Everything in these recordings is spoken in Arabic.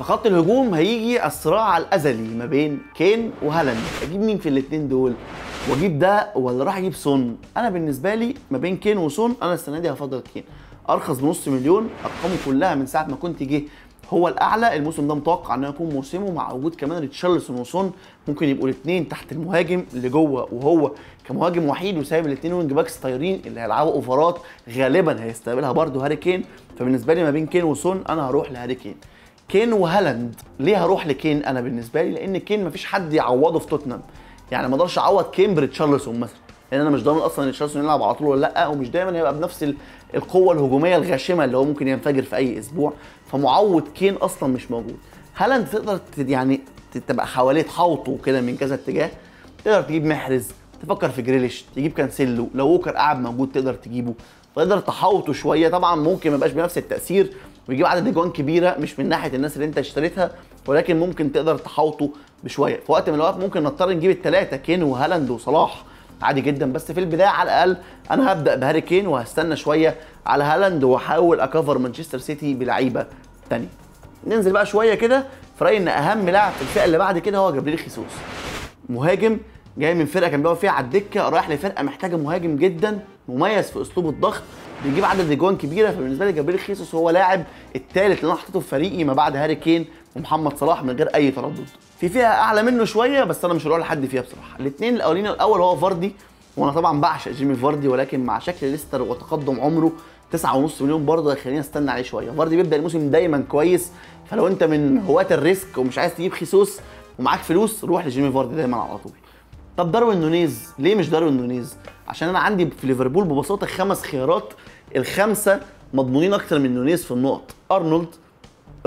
في خط الهجوم هيجي الصراع الأزلي ما بين كين وهالاند. أجيب مين في الاثنين دول؟ وأجيب ده ولا راح أجيب سون؟ أنا بالنسبة لي ما بين كين وسون أنا السنة دي هفضل كين. أرخص بنص مليون أرقامه كلها من ساعة ما كنت جه هو الأعلى. الموسم ده متوقع إنه يكون موسمه مع وجود كمان ريتشارلسون وسون. ممكن يبقوا الاثنين تحت المهاجم اللي جوه وهو كمهاجم وحيد وسايب الاثنين wing backs طايرين اللي هيلعبوا اوفرات غالبا هيستقبلها برده هاري كين. فبالنسبة لي ما بين كين وسون أنا هروح لهاري كين. كين وهالاند ليه هروح لكين أنا بالنسبة لي لأن كين مفيش حد يعوضه في توتنهام. يعني ما أقدرش أعوض كين بريتشارلسون مثلا لأن أنا مش ضامن أصلا إن ريتشارلسون يلعب على طول ولا لأ ومش دايما هيبقى بنفس ال- القوة الهجومية الغاشمة اللي هو ممكن ينفجر في أي أسبوع. فمعوض كين أصلا مش موجود. هالاند تقدر يعني تبقى حواليه تحوطه كده من كذا اتجاه. تقدر تجيب محرز تفكر في جريليش تجيب كانسيلو. لو ووكر قاعد موجود تقدر تجيبه. تقدر تحوطه شوية طبعا ممكن ما يبقاش بنفس التأثير. ويجيب عدد اجوان كبيرة مش من ناحية الناس اللي انت اشتريتها ولكن ممكن تقدر تحوطه بشوية. في وقت من الأوقات ممكن نضطر نجيب الثلاثه كين وهالاند وصلاح. عادي جدا. بس في البداية على الأقل أنا هبدأ بهاري كين وهستنى شوية على هالاند وأحاول أكفر مانشستر سيتي بلعيبة تانية. ننزل بقى شوية كده. في رايي ان أهم لاعب في الفئه اللي بعد كده هو جبريل خيسوس. مهاجم جاي من فرقة كان بيقعد فيها على الدكة رايح لفرقة محتاجة مهاجم جدا مميز في أسلوب الضغط بيجيب عدد أجوان كبيرة فبالنسبة لي جبريل خيسوس هو لاعب الثالث اللي أنا حطيته في فريقي ما بعد هاري كين ومحمد صلاح من غير أي تردد. في فئه أعلى منه شوية بس أنا مش هروح لحد فيها بصراحة. الاثنين الأولين الأول هو فاردي وأنا طبعا بعشق جيمي فاردي ولكن مع شكل ليستر وتقدم عمره 9.5 مليون برضه هيخليني أستنى عليه شوية. فاردي بيبدأ الموسم دايما كويس فلو أنت من هواة ال risk ومش عايز تجيب خيسوس ومعاك فلوس روح لجيمي فاردي دايما على طول. طب داروين نونيز ليه مش داروين نونيز؟ عشان أنا عندي في ليفربول ببساطة خمس خيارات الخمسة مضمونين أكتر من نونيز في النقط. أرنولد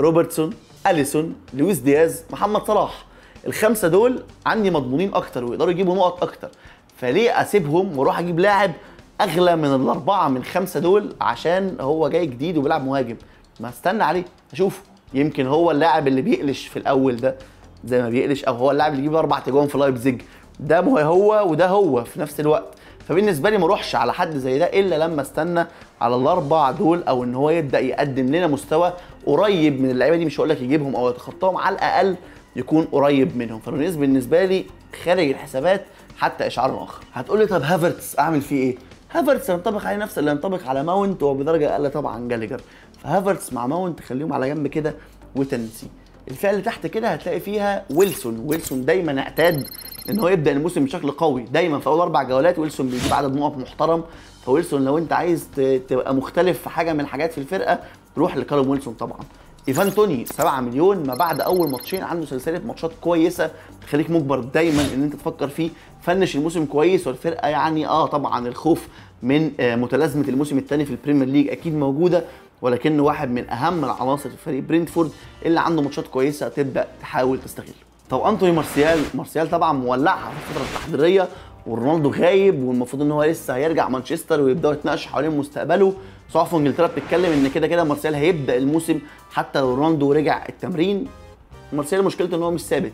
روبرتسون أليسون لويس دياز محمد صلاح. الخمسة دول عندي مضمونين أكتر ويقدروا يجيبوا نقط أكتر. فليه أسيبهم وأروح أجيب لاعب أغلى من الأربعة من خمسة دول؟ عشان هو جاي جديد وبيلعب مهاجم. ما استنى عليه أشوفه. يمكن هو اللاعب اللي بيقلش في الأول ده زي ما بيقلش أو هو اللاعب اللي يجيب أربعة اجوان في لايبزيج. ده هو وده هو في نفس الوقت. فبالنسبة لي ما اروحش على حد زي ده إلا لما استنى على الاربع دول أو إن هو يبدأ يقدم لنا مستوى قريب من اللعيبة دي مش هقول لك يجيبهم أو يتخطاهم على الأقل يكون قريب منهم. فنونيز بالنسبة لي خارج الحسابات حتى إشعار آخر. هتقول لي طب هافرتس أعمل فيه إيه؟ هافرتس ينطبق عليه نفس اللي ينطبق على ماونت وبدرجه أقل طبعا جالجر فهافرتس مع ماونت خليهم على جنب كده وتنسى. الفئة اللي تحت كده هتلاقي فيها ويلسون. ويلسون دايما اعتاد إن هو يبدأ الموسم بشكل قوي. دايما في أول أربع جولات ويلسون بيجيب عدد نقط محترم. فويلسون لو أنت عايز تبقى مختلف في حاجة من الحاجات في الفرقة روح لكالوم ويلسون طبعا. إيفان توني 7 مليون ما بعد أول ماتشين عنده سلسلة ماتشات كويسة. تخليك مجبر دايما إن أنت تفكر فيه. finish الموسم كويس والفرقة يعني آه طبعا الخوف من آه متلازمة الموسم الثاني في البريمير ليج أكيد موجودة. ولكنه واحد من أهم العناصر في فريق برينتفورد اللي عنده ماتشات كويسة تبدأ تحاول تستغله طب أنتوني مارسيال مارسيال طبعا مولعها في الفترة التحضيرية ورونالدو غايب والمفروض إن هو لسه هيرجع مانشستر ويبدأوا يتناقشوا حوالين مستقبله. صحف إنجلترا بتتكلم إن كده كده مارسيال هيبدأ الموسم حتى لو رونالدو رجع التمرين. مارسيال مشكلته إن هو مش ثابت.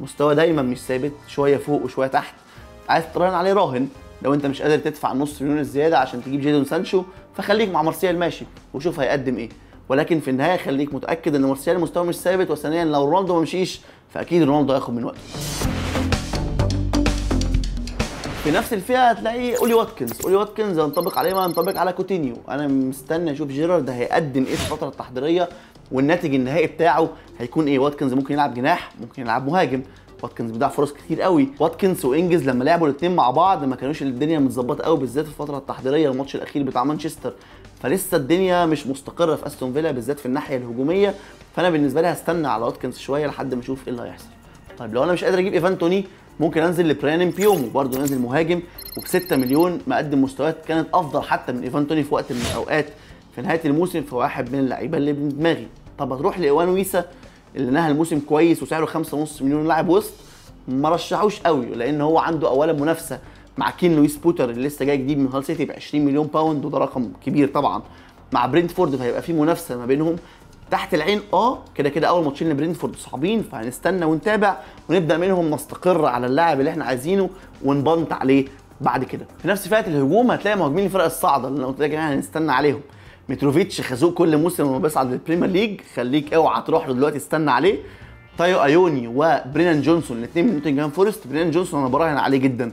مستوى دايما مش ثابت شوية فوق وشوية تحت. عايز تراهن عليه راهن. لو أنت مش قادر تدفع نص مليون الزيادة عشان تجيب جيدون سانشو فخليك مع مارسيال ماشي وشوف هيقدم إيه. ولكن في النهاية خليك متأكد إن مارسيال مستواه مش ثابت وثانيا لو رونالدو ما مشيش فأكيد رونالدو هياخد من وقته. في نفس الفئة هتلاقي أولي واتكنز. أولي واتكنز ينطبق عليه ما ينطبق على كوتينيو. أنا مستني أشوف جيرارد هيقدم إيه في الفترة التحضيرية والناتج النهائي بتاعه هيكون إيه. واتكنز ممكن يلعب جناح ممكن يلعب مهاجم. واتكنز بيضيع فرص كتير قوي. واتكنز وإنجز لما لعبوا الاثنين مع بعض ما كانوش الدنيا متظبطة قوي بالذات في الفترة التحضيرية الماتش الأخير بتاع مانشستر. فلسه الدنيا مش مستقرة في أستون فيلا بالذات في الناحية الهجومية. فأنا بالنسبة لي هستنى على واتكنز شوية لحد ما أشوف إيه اللي هيحصل. طيب لو أنا مش قادر أجيب ايفان توني ممكن أنزل لبريان بيومو برضه نازل مهاجم وب 6 مليون مقدم مستويات كانت أفضل حتى من ايفان توني في وقت من الأوقات في نهاية الموسم في واحد من اللعيبة اللي في دماغي. طب هتروح لإيوان ويسا؟ اللي نهى الموسم كويس وسعره 5.5 مليون لاعب وسط ما رشحوش قوي لأن هو عنده أولا منافسة مع كين لويس بوتر اللي لسه جاي جديد من هال سيتي ب 20 مليون باوند وده رقم كبير طبعا. مع برينتفورد فهيبقى في منافسة ما بينهم. تحت العين آه كده كده أول ماتشين لبرينتفورد صعبين فهنستنى ونتابع ونبدأ منهم نستقر على اللاعب اللي إحنا عايزينه ونبني عليه بعد كده. في نفس فئة الهجوم هتلاقي مهاجمين الفرق الصاعدة اللي أنا قلت لك هنستنى عليهم. متروفيتش خازوق كل موسم لما بيصعد للبريمير ليج. خليك اوعى تروح له دلوقتي استنى عليه. تايو أونيي وبرينان جونسون الاثنين من نوتنجهام فورست. برينان جونسون أنا براهن عليه جدا.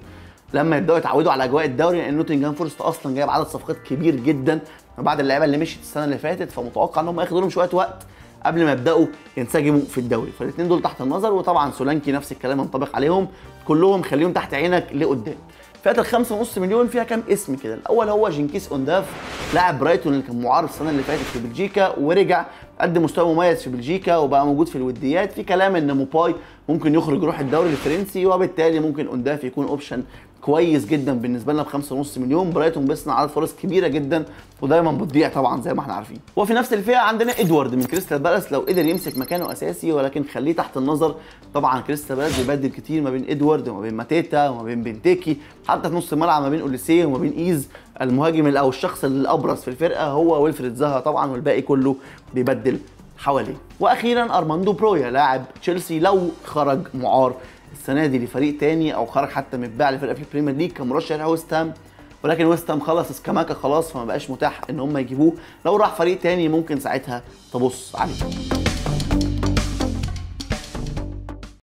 لما يبداوا يتعودوا على اجواء الدوري لأن نوتنجهام فورست أصلا جايب عدد صفقات كبير جدا. بعد اللعيبة اللي مشيت السنة اللي فاتت فمتوقع إن هم ياخدوا لهم شوية وقت قبل ما يبدأوا ينسجموا في الدوري. فالاثنين دول تحت النظر وطبعا سولانكي نفس الكلام ينطبق عليهم. كلهم خليهم تحت عينك لقدام. فئة الخمسة ونص مليون فيها كام اسم كده؟ الأول هو دينيز أونداف لاعب برايتون اللي كان معار السنة اللي فاتت في بلجيكا ورجع قدم مستوى مميز في بلجيكا وبقى موجود في الوديات. في كلام إن موباي ممكن يخرج يروح الدوري الفرنسي وبالتالي ممكن أونداف يكون option كويس جدا بالنسبة لنا ب 5.5 مليون. برايتون بيصنع عدد فرص كبيرة جدا ودايما بتضيع طبعا زي ما إحنا عارفين. وفي نفس الفئة عندنا إدوارد من كريستال بالاس. لو قدر يمسك مكانه أساسي ولكن خليه تحت النظر طبعا كريستال بالاس بيبدل كتير ما بين إدوارد وما بين ماتيتا وما بين بنتيكي. حتى في نص الملعب ما بين أوليسيه وما بين إيز المهاجم أو الشخص الأبرز في الفرقة هو ويلفريد زها طبعا والباقي كله بيبدل حواليه. وأخيرا أرماندو برويا لاعب تشيلسي لو خرج معار السنة دي لفريق تاني أو خرج حتى متباع لفرقه في البريمير ليج كمرشح لويست هام. ولكن ويست هام خلص اسكاماكا خلاص فما بقاش متاح إن هم يجيبوه. لو راح فريق تاني ممكن ساعتها تبص عليه.